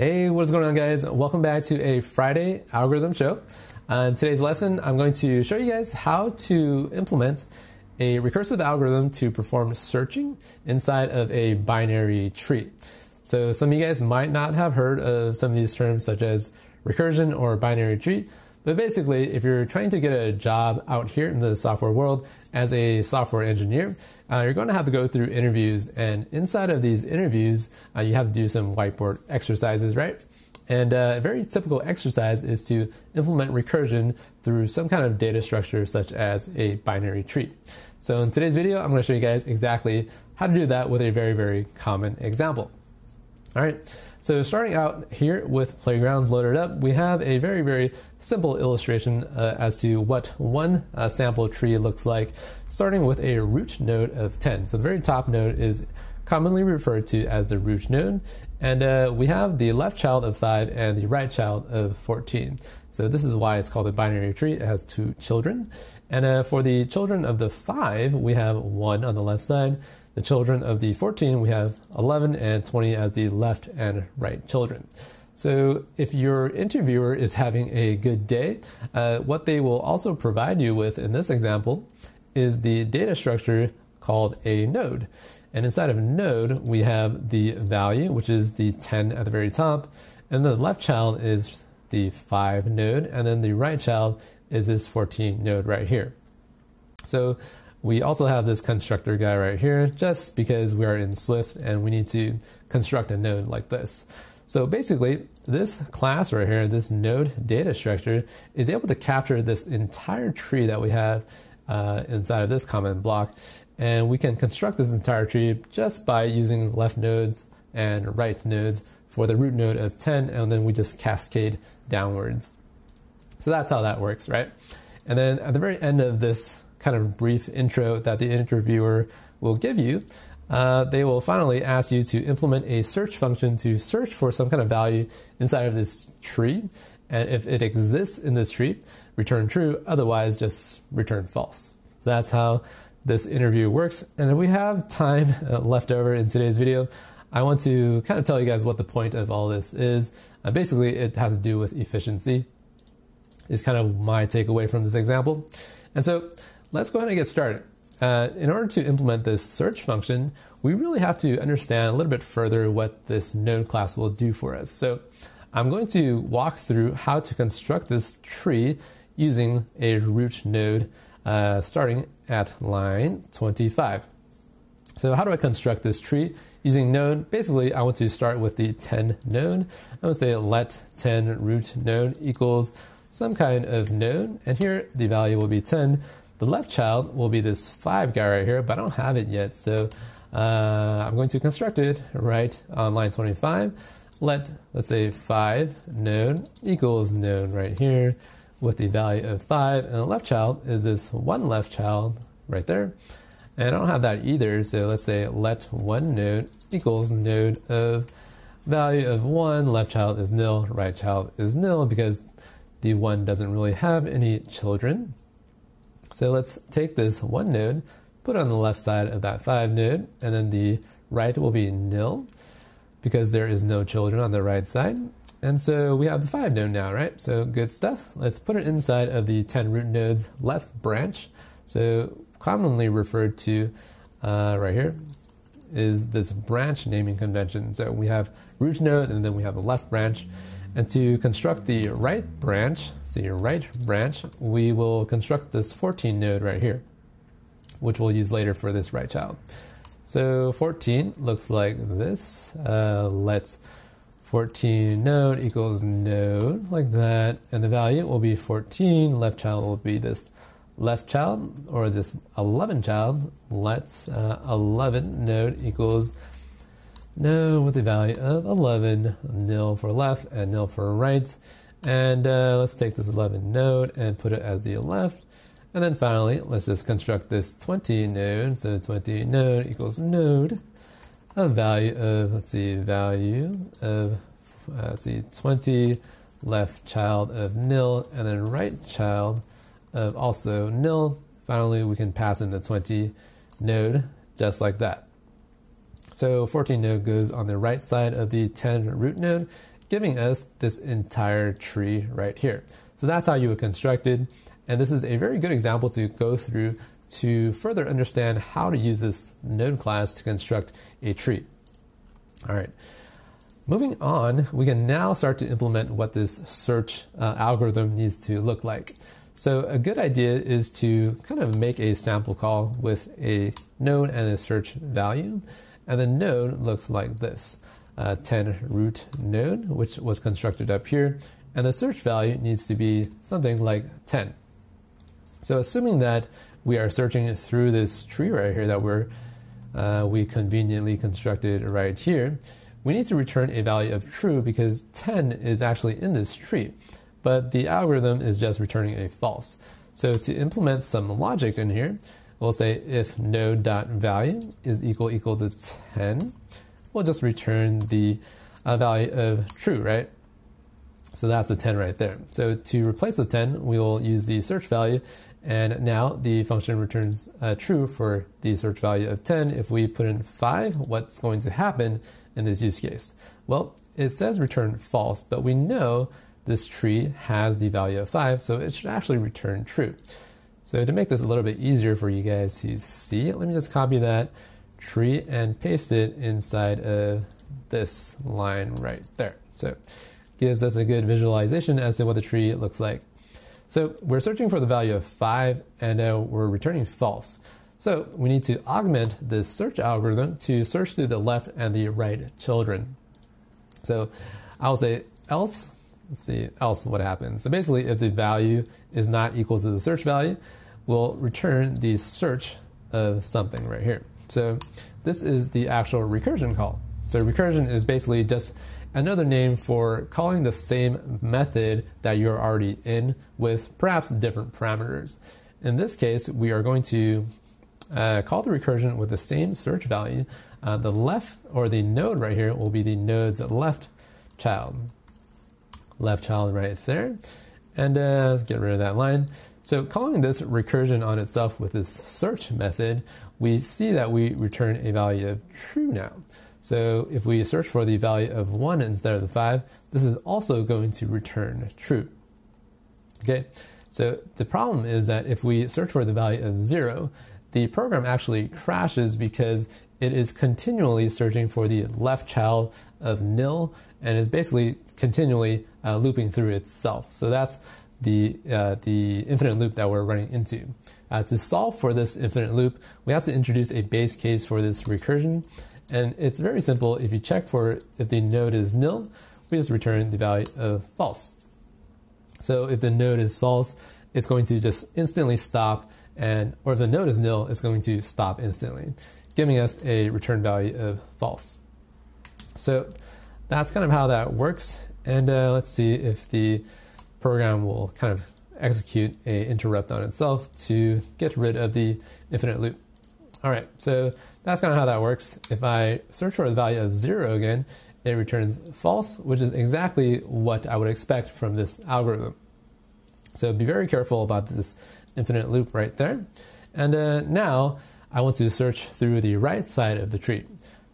Hey, what's going on, guys? Welcome back to a Friday algorithm show. In today's lesson, I'm going to show you guys how to implement a recursive algorithm to perform searching inside of a binary tree. So, some of you guys might not have heard of some of these terms, such as recursion or binary tree. But basically, if you're trying to get a job out here in the software world as a software engineer, uh, you're going to have to go through interviews. And inside of these interviews, uh, you have to do some whiteboard exercises, right? And uh, a very typical exercise is to implement recursion through some kind of data structure, such as a binary tree. So in today's video, I'm going to show you guys exactly how to do that with a very, very common example. All right, so starting out here with playgrounds loaded up, we have a very, very simple illustration uh, as to what one uh, sample tree looks like, starting with a root node of 10. So the very top node is commonly referred to as the root node, and uh, we have the left child of 5 and the right child of 14. So this is why it's called a binary tree. It has two children. And uh, for the children of the 5, we have 1 on the left side, the children of the 14, we have 11 and 20 as the left and right children. So, if your interviewer is having a good day, uh, what they will also provide you with in this example is the data structure called a node. And inside of node, we have the value, which is the 10 at the very top, and the left child is the 5 node, and then the right child is this 14 node right here. So we also have this constructor guy right here just because we are in Swift and we need to construct a node like this. So basically, this class right here, this node data structure, is able to capture this entire tree that we have uh, inside of this comment block. And we can construct this entire tree just by using left nodes and right nodes for the root node of 10, and then we just cascade downwards. So that's how that works, right? And then at the very end of this kind of brief intro that the interviewer will give you, uh, they will finally ask you to implement a search function to search for some kind of value inside of this tree. And if it exists in this tree, return true, otherwise, just return false. So that's how this interview works. And if we have time uh, left over in today's video, I want to kind of tell you guys what the point of all this is. Uh, basically, it has to do with efficiency, is kind of my takeaway from this example. And so let's go ahead and get started. Uh, in order to implement this search function, we really have to understand a little bit further what this node class will do for us. So I'm going to walk through how to construct this tree using a root node uh, starting at line 25. So how do I construct this tree? Using node, basically I want to start with the 10 node. I'm going to say let 10 root node equals some kind of node, and here the value will be 10. The left child will be this 5 guy right here, but I don't have it yet, so uh, I'm going to construct it right on line 25. Let, let's say, 5 node equals node right here with the value of 5, and the left child is this one left child right there. And I don't have that either, so let's say let one node equals node of value of 1, left child is nil, right child is nil, because the 1 doesn't really have any children. So let's take this one node, put it on the left side of that 5 node, and then the right will be nil because there is no children on the right side. And so we have the 5 node now, right? So good stuff. Let's put it inside of the 10 root nodes left branch. So commonly referred to uh, right here is this branch naming convention. So we have root node and then we have the left branch. And to construct the right branch, see your right branch, we will construct this 14 node right here, which we'll use later for this right child. So 14 looks like this. Uh, let's 14 node equals node like that. And the value will be 14. Left child will be this left child or this 11 child. Let's uh, 11 node equals no with the value of 11, nil for left and nil for right. And uh, let's take this 11 node and put it as the left. And then finally, let's just construct this 20 node. So 20 node equals node, a value of, let's see, value of, uh, let's see, 20, left child of nil, and then right child of also nil. Finally, we can pass in the 20 node just like that. So 14 node goes on the right side of the 10 root node, giving us this entire tree right here. So that's how you would construct it. And this is a very good example to go through to further understand how to use this node class to construct a tree. All right. Moving on, we can now start to implement what this search uh, algorithm needs to look like. So a good idea is to kind of make a sample call with a node and a search value. And the node looks like this, uh, 10 root node, which was constructed up here. And the search value needs to be something like 10. So assuming that we are searching through this tree right here that we're uh, we conveniently constructed right here, we need to return a value of true because 10 is actually in this tree, but the algorithm is just returning a false. So to implement some logic in here, we'll say if node.value is equal equal to 10, we'll just return the uh, value of true, right? So that's a 10 right there. So to replace the 10, we will use the search value. And now the function returns uh, true for the search value of 10. If we put in 5, what's going to happen in this use case? Well, it says return false, but we know this tree has the value of 5, so it should actually return true. So to make this a little bit easier for you guys to see, let me just copy that tree and paste it inside of this line right there. So gives us a good visualization as to what the tree looks like. So we're searching for the value of 5 and now we're returning false. So we need to augment this search algorithm to search through the left and the right children. So I'll say else, let's see, else what happens. So basically if the value is not equal to the search value, we'll return the search of something right here. So this is the actual recursion call. So recursion is basically just another name for calling the same method that you're already in with perhaps different parameters. In this case, we are going to uh, call the recursion with the same search value. Uh, the left or the node right here will be the node's left child. Left child right there. And uh, let's get rid of that line. So calling this recursion on itself with this search method, we see that we return a value of true now. So if we search for the value of 1 instead of the 5, this is also going to return true. Okay, so the problem is that if we search for the value of 0, the program actually crashes because it is continually searching for the left child of nil and is basically continually uh, looping through itself. So that's the, uh, the infinite loop that we're running into. Uh, to solve for this infinite loop, we have to introduce a base case for this recursion. And it's very simple. If you check for if the node is nil, we just return the value of false. So if the node is false, it's going to just instantly stop and or if the node is nil, it's going to stop instantly, giving us a return value of false. So that's kind of how that works. And uh, let's see if the program will kind of execute a interrupt on itself to get rid of the infinite loop. All right, so that's kind of how that works. If I search for the value of zero again, it returns false, which is exactly what I would expect from this algorithm. So be very careful about this infinite loop right there. And uh, now I want to search through the right side of the tree.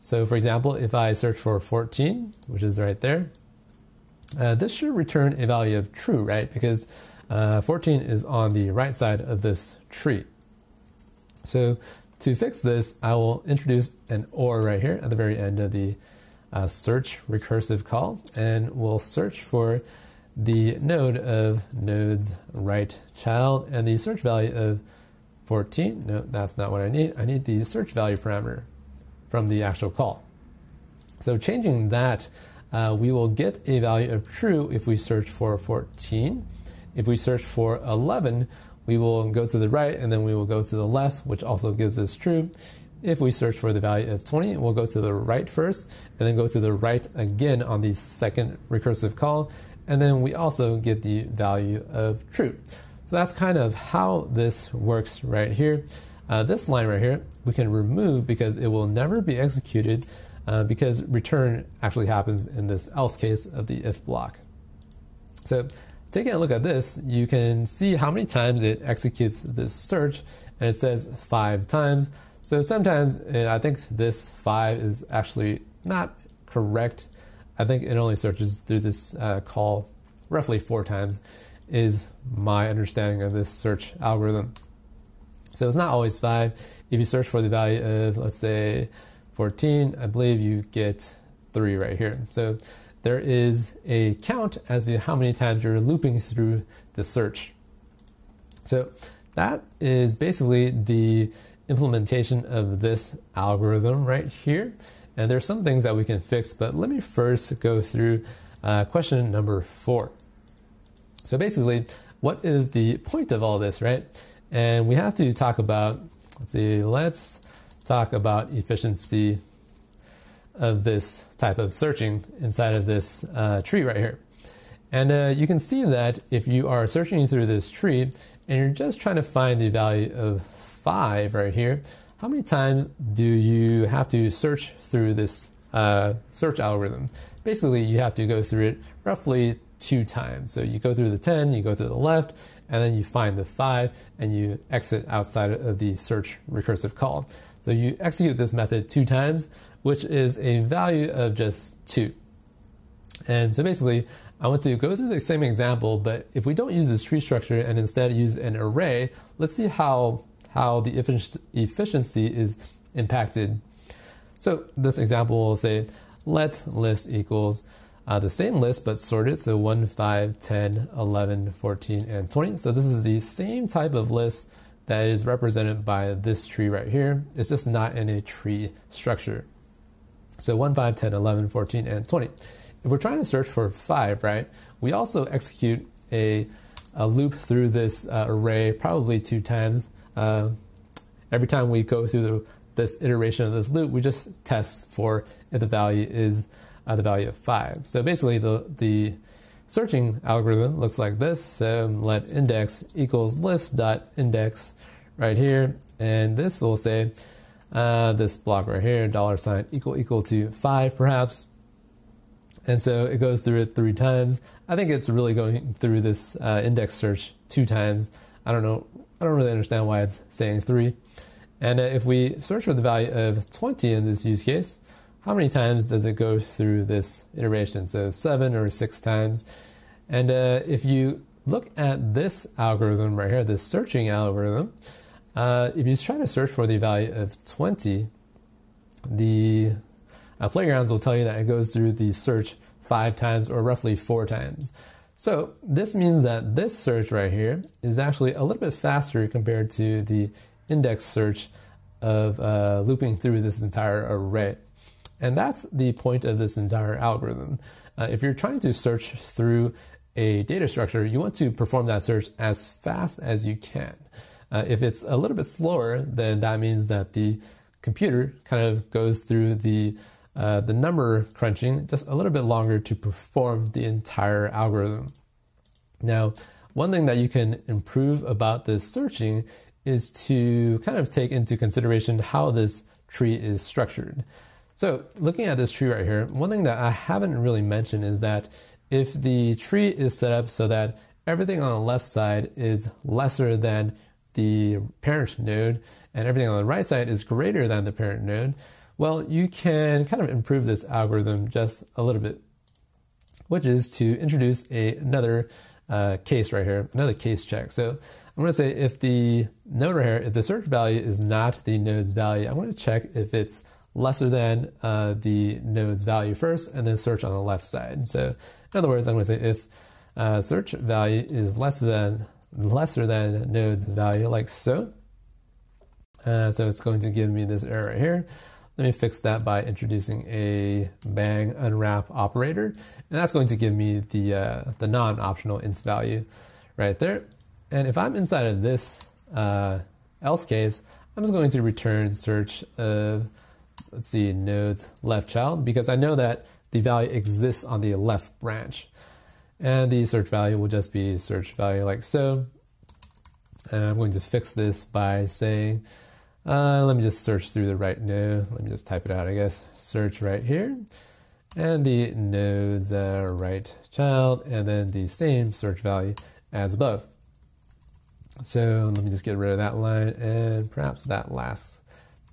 So for example, if I search for 14, which is right there, uh, this should return a value of true, right? Because uh, 14 is on the right side of this tree. So to fix this, I will introduce an OR right here at the very end of the uh, search recursive call, and we'll search for the node of node's right child and the search value of 14. No, that's not what I need. I need the search value parameter from the actual call. So changing that, uh, we will get a value of true if we search for 14. If we search for 11, we will go to the right and then we will go to the left, which also gives us true. If we search for the value of 20, we'll go to the right first and then go to the right again on the second recursive call. And then we also get the value of true. So that's kind of how this works right here. Uh, this line right here, we can remove because it will never be executed uh, because return actually happens in this else case of the if block. So taking a look at this, you can see how many times it executes this search, and it says five times. So sometimes uh, I think this five is actually not correct I think it only searches through this uh, call roughly four times, is my understanding of this search algorithm. So it's not always five. If you search for the value of, let's say, 14, I believe you get three right here. So there is a count as to how many times you're looping through the search. So that is basically the implementation of this algorithm right here. And there's some things that we can fix, but let me first go through uh, question number four. So basically, what is the point of all this, right? And we have to talk about, let's see, let's talk about efficiency of this type of searching inside of this uh, tree right here. And uh, you can see that if you are searching through this tree and you're just trying to find the value of 5 right here, how many times do you have to search through this uh, search algorithm? Basically, you have to go through it roughly two times. So you go through the 10, you go to the left, and then you find the 5, and you exit outside of the search recursive call. So you execute this method two times, which is a value of just 2. And so basically, I want to go through the same example, but if we don't use this tree structure and instead use an array, let's see how, how the efficiency is impacted. So this example will say let list equals uh, the same list but sorted, so 1, 5, 10, 11, 14, and 20. So this is the same type of list that is represented by this tree right here. It's just not in a tree structure. So 1, 5, 10, 11, 14, and 20. If we're trying to search for 5, right, we also execute a, a loop through this uh, array probably two times. Uh, every time we go through the, this iteration of this loop, we just test for if the value is uh, the value of 5. So basically, the, the searching algorithm looks like this. So let index equals list dot index right here, and this will say uh, this block right here, dollar sign equal equal to 5 perhaps. And so it goes through it three times. I think it's really going through this uh, index search two times. I don't know. I don't really understand why it's saying three. And uh, if we search for the value of 20 in this use case, how many times does it go through this iteration? So seven or six times. And uh, if you look at this algorithm right here, this searching algorithm, uh, if you try to search for the value of 20, the uh, playgrounds will tell you that it goes through the search five times or roughly four times. So this means that this search right here is actually a little bit faster compared to the index search of uh, looping through this entire array. And that's the point of this entire algorithm. Uh, if you're trying to search through a data structure, you want to perform that search as fast as you can. Uh, if it's a little bit slower, then that means that the computer kind of goes through the uh, the number crunching just a little bit longer to perform the entire algorithm. Now, one thing that you can improve about this searching is to kind of take into consideration how this tree is structured. So, looking at this tree right here, one thing that I haven't really mentioned is that if the tree is set up so that everything on the left side is lesser than the parent node and everything on the right side is greater than the parent node, well, you can kind of improve this algorithm just a little bit, which is to introduce a, another uh, case right here, another case check. So I'm going to say if the node right here, if the search value is not the node's value, I'm going to check if it's lesser than uh, the node's value first and then search on the left side. So in other words, I'm going to say if uh, search value is less than lesser than node's value like so. Uh, so it's going to give me this error right here. Let me fix that by introducing a bang unwrap operator. And that's going to give me the, uh, the non-optional int value right there. And if I'm inside of this uh, else case, I'm just going to return search of, let's see, nodes left child, because I know that the value exists on the left branch. And the search value will just be search value like so. And I'm going to fix this by saying uh, let me just search through the right node. Let me just type it out, I guess. Search right here. And the node's uh, right child, and then the same search value as above. So let me just get rid of that line and perhaps that last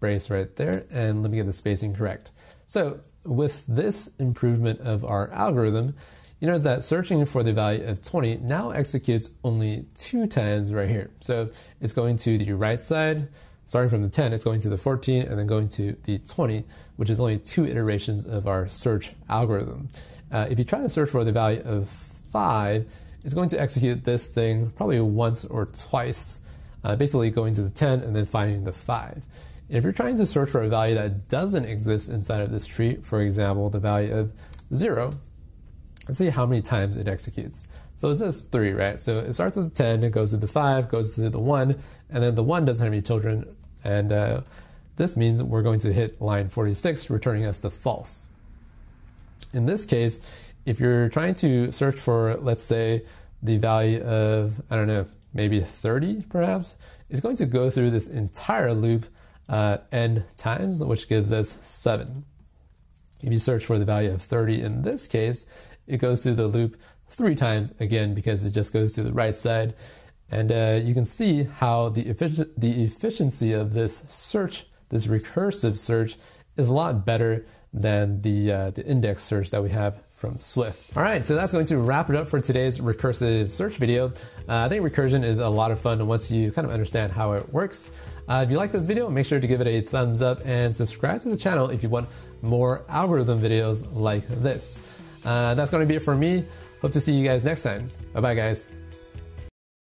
brace right there. And let me get the spacing correct. So with this improvement of our algorithm, you notice that searching for the value of 20 now executes only two times right here. So it's going to the right side, starting from the 10, it's going to the 14, and then going to the 20, which is only two iterations of our search algorithm. Uh, if you try to search for the value of 5, it's going to execute this thing probably once or twice, uh, basically going to the 10 and then finding the 5. And if you're trying to search for a value that doesn't exist inside of this tree, for example, the value of 0, Let's see how many times it executes. So it says three, right? So it starts with the 10, it goes to the 5, goes to the 1, and then the 1 doesn't have any children. And uh, this means we're going to hit line 46, returning us the false. In this case, if you're trying to search for, let's say, the value of, I don't know, maybe 30 perhaps, it's going to go through this entire loop uh, n times, which gives us 7. If you search for the value of 30 in this case, it goes through the loop three times again because it just goes to the right side. And uh, you can see how the, effic- the efficiency of this search, this recursive search, is a lot better than the, uh, the index search that we have from Swift. All right, so that's going to wrap it up for today's recursive search video. Uh, I think recursion is a lot of fun once you kind of understand how it works. Uh, if you like this video, make sure to give it a thumbs up and subscribe to the channel if you want more algorithm videos like this. Uh, that's going to be it for me. Hope to see you guys next time. Bye bye, guys.